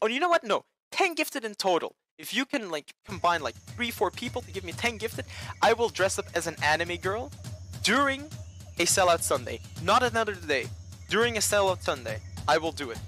Oh, you know what? No, 10 gifted in total. If you can like combine like three, four people to give me 10 gifted, I will dress up as an anime girl during a sellout Sunday. Not another day. During a sellout Sunday, I will do it.